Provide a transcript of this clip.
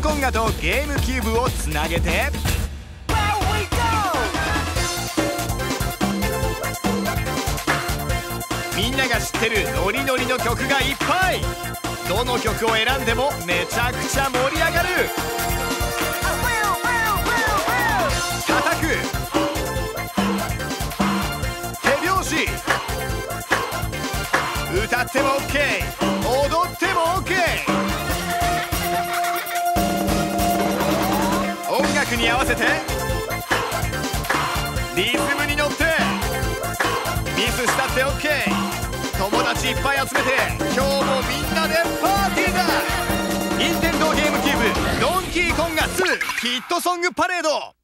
ガとゲームキューブをつなげて。みんなが知ってるノリノリの曲がいっぱい。どの曲を選んでもめちゃくちゃ盛り上がる。叩く。手拍子。歌っても OK 踊っても OK クに合わせてリズムに乗ってミスしたって OK 友達いっぱい集めて今日もみんなでパーティーだ。任天堂ゲームキューブドンキーコンガ2ヒットソングパレード。